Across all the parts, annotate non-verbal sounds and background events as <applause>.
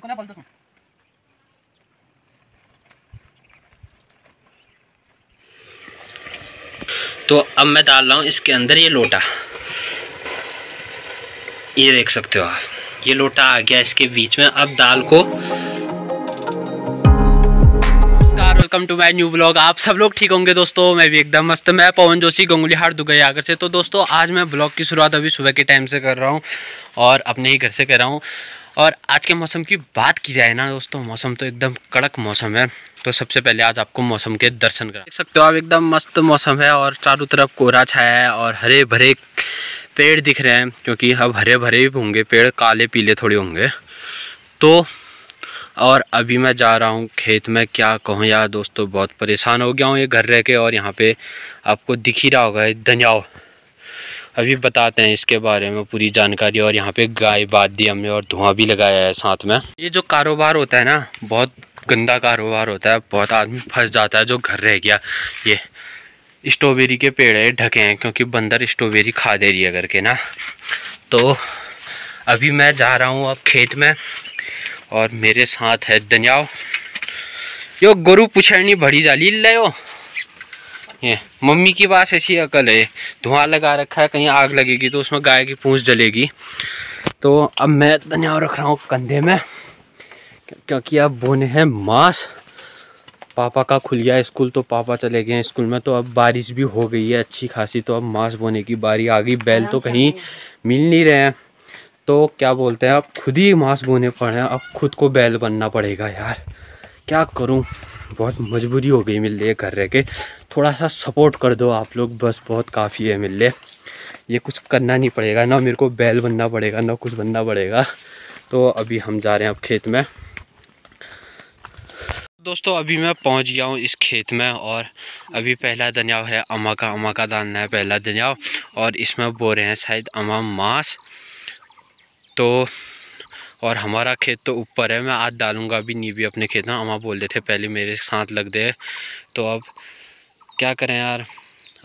देखो ना, बोल दो। तो अब मैं डाल रहा हूँ इसके अंदर ये लोटा। ये देख सकते हो आप। ये लोटा आ गया इसके बीच में। अब दाल को welcome to my new blog आप सब लोग ठीक होंगे दोस्तों? मैं भी एकदम मस्त। मैं पवन जोशी, गंगुली हाट दुगई आगर से। तो दोस्तों, आज मैं ब्लॉग की शुरुआत अभी सुबह के टाइम से कर रहा हूँ और अपने ही घर से कर रहा हूँ। और आज के मौसम की बात की जाए ना दोस्तों, मौसम तो एकदम कड़क मौसम है। तो सबसे पहले आज आपको मौसम के दर्शन करा। देख सकते हो आप, एकदम मस्त मौसम है और चारों तरफ़ कोहरा छाया है और हरे भरे पेड़ दिख रहे हैं, क्योंकि अब हरे भरे भी होंगे, पेड़ काले पीले थोड़े होंगे। तो और अभी मैं जा रहा हूँ खेत में, क्या कहूँ यार दोस्तों, बहुत परेशान हो गया हूँ ये घर रह के और यहाँ पे आपको दिख ही रहा होगा धनियाओ अभी बताते हैं इसके बारे में पूरी जानकारी और यहाँ पे गाय बात दी हमने और धुआँ भी लगाया है साथ में। ये जो कारोबार होता है ना, बहुत गंदा कारोबार होता है, बहुत आदमी फंस जाता है जो घर रह गया। ये स्ट्रॉबेरी के पेड़ है, ढके हैं, क्योंकि बंदर स्ट्रॉबेरी खा दे रही है करके ना। तो अभी मैं जा रहा हूँ अब खेत में और मेरे साथ है दनियाओ। यो गुरु पुछड़नी बड़ी जाली ले हो ये मम्मी की पास ऐसी अकल है, धुआँ लगा रखा है, कहीं आग लगेगी तो उसमें गाय की पूंछ जलेगी। तो अब मैं धनिया रख रहा हूँ कंधे में, क्योंकि अब बोने हैं मांस। पापा का खुल गया स्कूल तो पापा चले गए स्कूल में तो अब बारिश भी हो गई है अच्छी खासी तो अब मांस बोने की बारी आ गई। बैल तो कहीं मिल नहीं रहे हैं। तो क्या बोलते हैं, अब खुद ही मांस बोने पड़े हैं, अब खुद को बैल बनना पड़ेगा यार। क्या करूँ? बहुत मजबूरी हो गई मिल घर रह के। थोड़ा सा सपोर्ट कर दो आप लोग, बस बहुत काफ़ी है मिल ये कुछ करना नहीं पड़ेगा, ना मेरे को बैल बनना पड़ेगा, ना कुछ बनना पड़ेगा। तो अभी हम जा रहे हैं अब खेत में। दोस्तों, अभी मैं पहुँच गया हूँ इस खेत में और अभी पहला दनियाव है अमा का। अमा का दाना है पहला दनियाव और इसमें बो रहे हैं शायद अमा मांस। तो और हमारा खेत तो ऊपर है मैं आज डालूँगा अभी नी भी अपने खेत में। अम्मा बोल रहे थे पहले मेरे साथ लग दे। तो अब क्या करें यार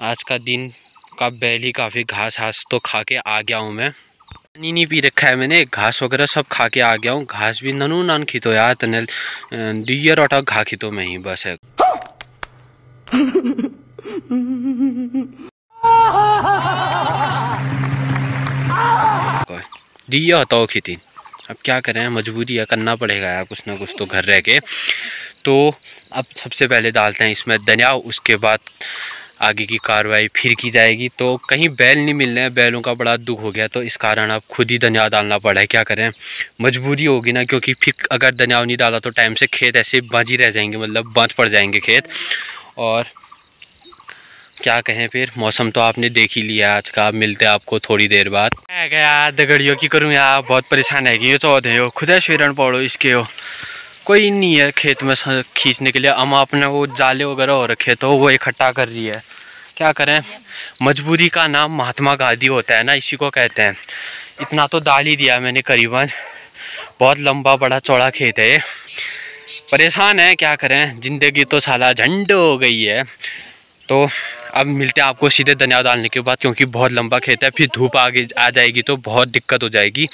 आज का दिन का बैल ही काफ़ी घास घास तो खा के आ गया हूँ मैं। पानी नहीं पी रखा है मैंने घास वगैरह सब खा के आ गया हूँ। घास भी ननू नान खीतो यार तने दुयर और घा खीतो में ही बस है। <laughs> दिया होता हो खेती अब क्या करें, मजबूरी है करना पड़ेगा यार, कुछ ना कुछ तो घर रह के। तो अब सबसे पहले डालते हैं इसमें धनिया, उसके बाद आगे की कार्रवाई फिर की जाएगी। तो कहीं बैल नहीं मिल रहे हैं बैलों का बड़ा दुख हो गया तो इस कारण अब खुद ही धनिया डालना पड़ा है। क्या करें, मजबूरी होगी ना, क्योंकि फिर अगर धनिया नहीं डाला तो टाइम से खेत ऐसे बाजी रह जाएँगे मतलब बाँच पड़ जाएँगे खेत। और क्या कहें फिर? मौसम तो आपने देख ही लिया आज का। मिलते हैं आपको थोड़ी देर बाद। गया दगड़ियों की करूँ यार बहुत परेशान है ये चौधे तो हो। खुदा शेरण पड़ो इसके हो। कोई नहीं है खेत में खींचने के लिए। हम अपने वो जाले वगैरह हो रखे तो वो इकट्ठा कर रही है। क्या करें? मजबूरी का नाम महात्मा गांधी होता है ना, इसी को कहते हैं। इतना तो डाल ही दिया मैंने करीबन। बहुत लंबा बड़ा चौड़ा खेत है परेशान है, क्या करें? ज़िंदगी तो साला झंड हो गई है। तो अब मिलते हैं आपको सीधे धनिया डालने के बाद, क्योंकि बहुत लंबा खेत है, फिर धूप आगे आ जाएगी तो बहुत दिक्कत हो जाएगी,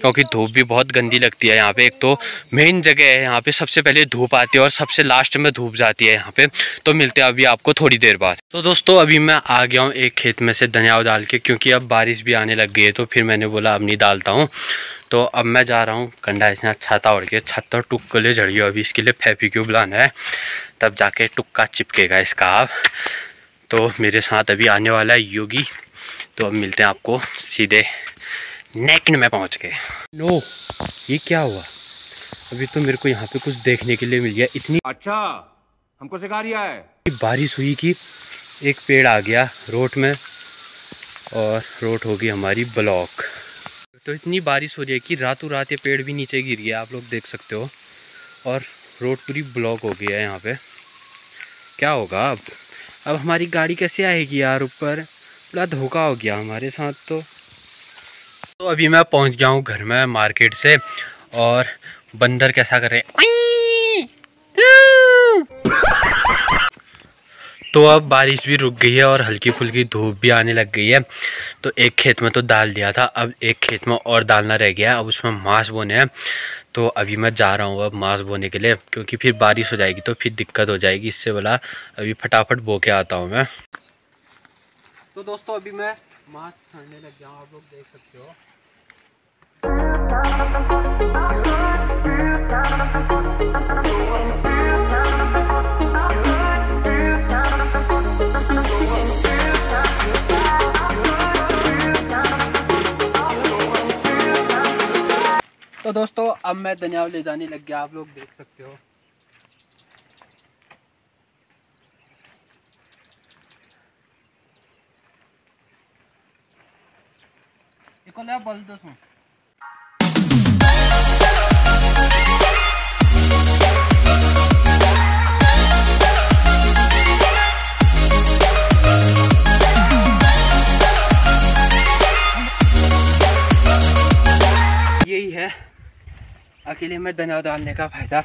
क्योंकि धूप भी बहुत गंदी लगती है यहाँ पे। एक तो मेन जगह है यहाँ पे, सबसे पहले धूप आती है और सबसे लास्ट में धूप जाती है यहाँ पे। तो मिलते हैं अभी आपको थोड़ी देर बाद। तो दोस्तों, अभी मैं आ गया हूँ एक खेत में से धनिया डाल के, क्योंकि अब बारिश भी आने लग गई है तो फिर मैंने बोला अब नहीं डालता हूँ। तो अब मैं जा रहा हूँ कंडा इसने छाता उड़ के, छत तो टुक के लिए झड़ियो अभी इसके लिए फेफी क्यों बुलाना है, तब जाके टुक्का चिपकेगा इसका। अब तो मेरे साथ अभी आने वाला है योगी। तो अब मिलते हैं आपको सीधे नेकन में पहुँच के। नो ये क्या हुआ? अभी तो मेरे को यहाँ पे कुछ देखने के लिए मिल गया। इतनी अच्छा हमको सिखा रिया है। बारिश हुई कि एक पेड़ आ गया रोड में और रोड होगी हमारी ब्लॉक। तो इतनी बारिश हो रही है कि रातों रात ये पेड़ भी नीचे गिर गया आप लोग देख सकते हो। और रोड पूरी ब्लॉक हो गया है यहाँ पे। क्या होगा अब? अब हमारी गाड़ी कैसे आएगी यार ऊपर? बड़ा धोखा हो गया हमारे साथ तो। तो अभी मैं पहुँच गया हूँ घर में, मार्केट से, और बंदर कैसा करे तो अब बारिश भी रुक गई है और हल्की फुल्की धूप भी आने लग गई है। तो एक खेत में तो डाल दिया था, अब एक खेत में और डालना रह गया अब उसमें मांस बोने हैं। तो अभी मैं जा रहा हूँ अब मांस बोने के लिए क्योंकि फिर बारिश हो जाएगी तो फिर दिक्कत हो जाएगी। इससे बोला अभी फटाफट बो के आता हूँ मैं। तो दोस्तों अभी मैं मांस छाड़ने लग गया आप लोग देख सकते हो। दोस्तों, अब मैं धनिया ले जाने लग गया, आप लोग देख सकते हो। बोल दो अकेले में दना डालने का फ़ायदा।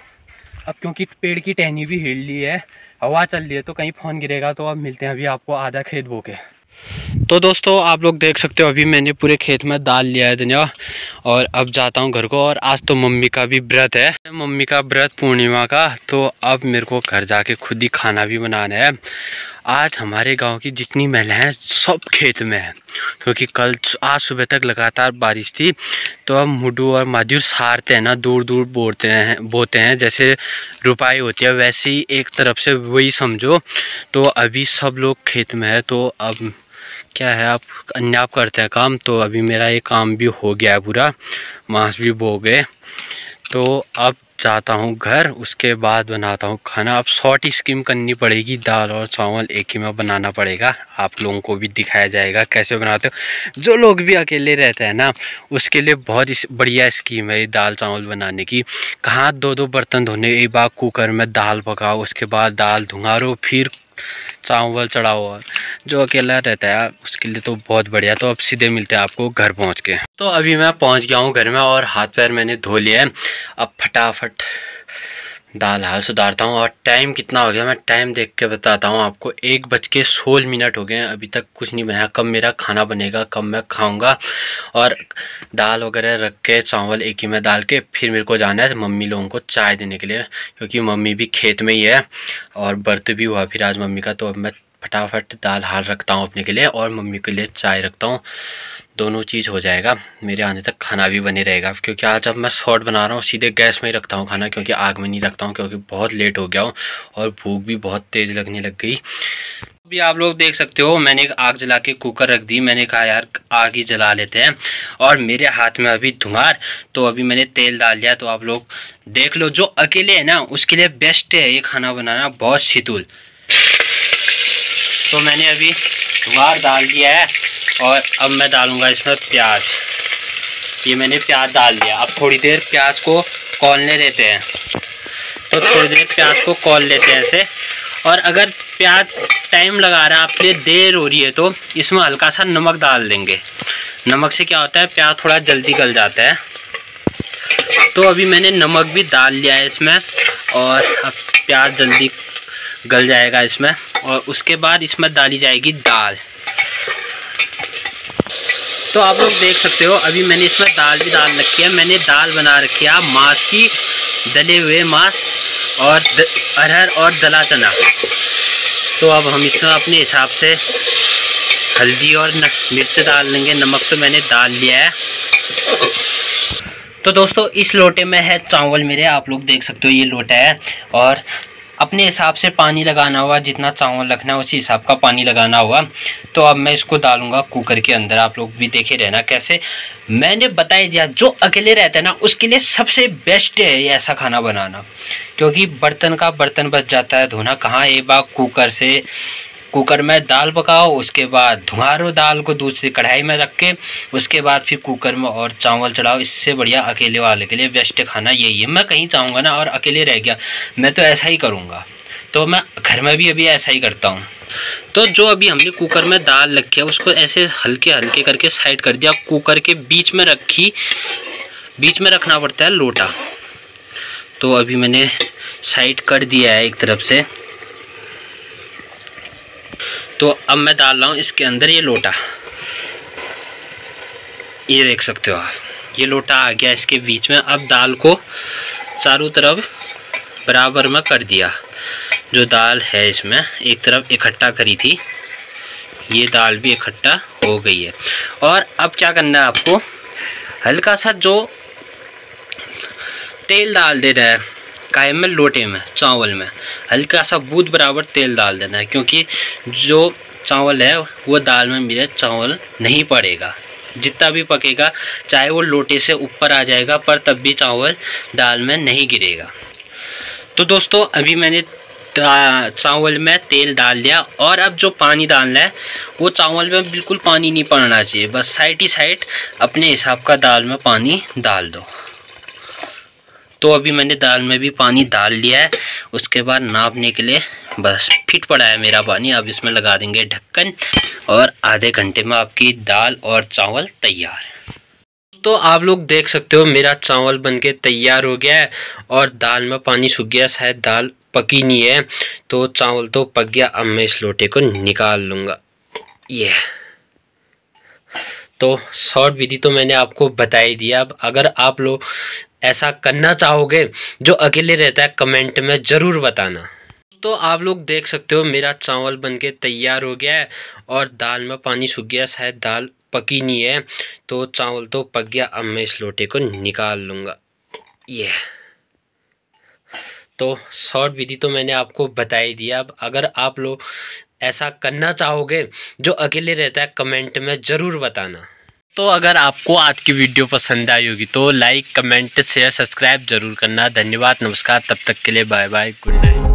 अब क्योंकि पेड़ की टहनी भी हिल ली है, हवा चल रही है तो कहीं फ़ोन गिरेगा तो अब मिलते हैं अभी आपको आधा खेत बो के। तो दोस्तों, आप लोग देख सकते हो, अभी मैंने पूरे खेत में डाल लिया है धनिया, और अब जाता हूँ घर को, और आज तो मम्मी का भी व्रत है। मम्मी का व्रत पूर्णिमा का तो अब मेरे को घर जाके खुद ही खाना भी बनाना है। आज हमारे गाँव की जितनी महिलाएँ हैं, सब खेत में हैं। क्योंकि कल आज सुबह तक लगातार बारिश थी तो अब मुडू और माधुर सारते हैं ना दूर दूर बोते हैं बोते हैं, जैसे रुपाई होती है, वैसे ही एक तरफ़ से वही समझो। तो अभी सब लोग खेत में है तो अब क्या है, आप अन्याप करते हैं काम तो अभी मेरा ये काम भी हो गया है पूरा, मांस भी बो गए। तो अब जाता हूँ घर, उसके बाद बनाता हूँ खाना। अब शॉर्ट स्कीम करनी पड़ेगी, दाल और चावल एक ही में बनाना पड़ेगा। आप लोगों को भी दिखाया जाएगा कैसे बनाते हो। जो लोग भी अकेले रहते हैं ना, उसके लिए बहुत बढ़िया स्कीम है दाल चावल बनाने की। कहाँ दो दो बर्तन धोने, एक बार कुकर में दाल पकाओ, उसके बाद दाल धुंगारो फिर चावल चढ़ा हुआ जो अकेला रहता है उसके लिए तो बहुत बढ़िया। तो अब सीधे मिलते हैं आपको घर पहुँच के। तो अभी मैं पहुँच गया हूँ घर में और हाथ पैर मैंने धो लिया है। अब फटाफट दाल हाल सुधारता हूँ और टाइम कितना हो गया मैं टाइम देख के बताता हूँ आपको। एक बज के सोलह मिनट हो गए हैं। अभी तक कुछ नहीं बनाया। कब मेरा खाना बनेगा, कब मैं खाऊँगा और दाल वगैरह रख के चावल एक ही में डाल के फिर मेरे को जाना है मम्मी लोगों को चाय देने के लिए, क्योंकि मम्मी भी खेत में ही है और बर्त भी हुआ फिर आज मम्मी का तो अब मैं फटाफट दाल हाल रखता हूँ अपने के लिए और मम्मी के लिए चाय रखता हूँ। दोनों चीज़ हो जाएगा। मेरे आने तक खाना भी बने रहेगा। क्योंकि आज अब मैं शॉर्ट बना रहा हूँ, सीधे गैस में ही रखता हूँ खाना क्योंकि आग में नहीं रखता हूँ क्योंकि बहुत लेट हो गया हूँ और भूख भी बहुत तेज़ लगने लग गई। अभी आप लोग देख सकते हो, मैंने एक आग जला के कुकर रख दी। मैंने कहा, यार, आग ही जला लेते हैं। और मेरे हाथ में अभी धुआर तो अभी मैंने तेल डाल दिया। तो आप लोग देख लो, जो अकेले है ना, उसके लिए बेस्ट है ये खाना बनाना बहुत शीतुल तो मैंने अभी धुआर डाल दिया है और अब मैं डालूँगा इसमें प्याज। ये मैंने प्याज डाल दिया। अब थोड़ी देर प्याज को कौलने देते हैं। तो थोड़ी देर प्याज को कौल लेते हैं ऐसे। और अगर प्याज टाइम लगा रहा है, आपके देर हो रही है तो इसमें हल्का सा नमक डाल देंगे। नमक से क्या होता है, प्याज थोड़ा जल्दी गल जाता है। तो अभी मैंने नमक भी डाल लिया है इसमें और अब प्याज जल्दी गल जाएगा इसमें, और उसके बाद इसमें डाली जाएगी दाल। तो आप लोग देख सकते हो, अभी मैंने इसमें दाल भी डाल रखी है। मैंने दाल बना रखी है, मांस की दले हुए मांस और अरहर और दला चना। तो अब हम इसमें अपने हिसाब से हल्दी और मिर्च डाल लेंगे। नमक तो मैंने डाल लिया है। तो दोस्तों, इस लोटे में है चावल मेरे, आप लोग देख सकते हो ये लोटा है। और अपने हिसाब से पानी लगाना हुआ, जितना चावल रखना है उसी हिसाब का पानी लगाना हुआ। तो अब मैं इसको डालूँगा कुकर के अंदर, आप लोग भी देखे रहना कैसे। मैंने बताया दिया, जो अकेले रहता है ना, उसके लिए सबसे बेस्ट है ऐसा खाना बनाना। क्योंकि बर्तन का बर्तन बच जाता है, धोना कहाँ एक बार कुकर से कुकर में दाल पकाओ, उसके बाद धुआरो दाल को दूसरी कढ़ाई में रख के, उसके बाद फिर कुकर में और चावल चढ़ाओ। इससे बढ़िया अकेले वाले के लिए बेस्ट खाना यही है। मैं कहीं चाहूँगा ना और अकेले रह गया, मैं तो ऐसा ही करूँगा। तो मैं घर में भी अभी ऐसा ही करता हूँ। तो जो अभी हमने कुकर में दाल रखी है, उसको ऐसे हल्के हल्के करके साइड कर दिया। कुकर के बीच में रखी, बीच में रखना पड़ता है लोटा। तो अभी मैंने साइड कर दिया है एक तरफ़ से। तो अब मैं डाल रहा हूँ इसके अंदर ये लोटा। ये देख सकते हो आप। ये लोटा आ गया इसके बीच में। अब दाल को चारों तरफ़ बराबर में कर दिया। जो दाल है इसमें एक तरफ़ इकट्ठा करी थी, ये दाल भी इकट्ठा हो गई है। और अब क्या करना है आपको? हल्का सा जो तेल डाल देना है काय में, लोटे में, चावल में। हल्का सा बूद बराबर तेल डाल देना है, क्योंकि जो चावल है, वो दाल में मेरे चावल नहीं पड़ेगा। जितना भी पकेगा, चाहे वो लोटे से ऊपर आ जाएगा, पर तब भी चावल दाल में नहीं गिरेगा। तो दोस्तों, अभी मैंने चावल में तेल डाल लिया और अब जो पानी डालना है, वो चावल में बिल्कुल पानी नहीं पड़ना चाहिए। बस साइड ही साइड अपने हिसाब का दाल में पानी डाल दो। तो अभी मैंने दाल में भी पानी डाल लिया है। उसके बाद नापने के लिए बस फिट पड़ा है मेरा पानी। अब इसमें लगा देंगे ढक्कन और आधे घंटे में आपकी दाल और चावल तैयार तो आप लोग देख सकते हो मेरा चावल बनके तैयार हो गया है और दाल में पानी सूख गया। शायद दाल पकी नहीं है तो चावल तो पक गया। अब मैं इस लोटे को निकाल लूँगा। ये। तो शॉर्ट विधि तो मैंने आपको बता ही दिया। अब अगर आप लोग ऐसा करना चाहोगे, जो अकेले रहता है कमेंट में ज़रूर बताना। तो आप लोग देख सकते हो, मेरा चावल बनके तैयार हो गया है, और दाल में पानी सूख गया, शायद दाल पकी नहीं है तो चावल तो पक गया, अब मैं इस लोटे को निकाल लूँगा। ये। तो शॉर्ट विधि तो मैंने आपको बता ही दिया अब अगर आप लोग ऐसा करना चाहोगे, जो अकेले रहता है कमेंट में ज़रूर बताना। तो अगर आपको आज की वीडियो पसंद आई होगी तो लाइक, कमेंट, शेयर, सब्सक्राइब ज़रूर करना। धन्यवाद, नमस्कार। तब तक के लिए बाय बाय गुड नाइट।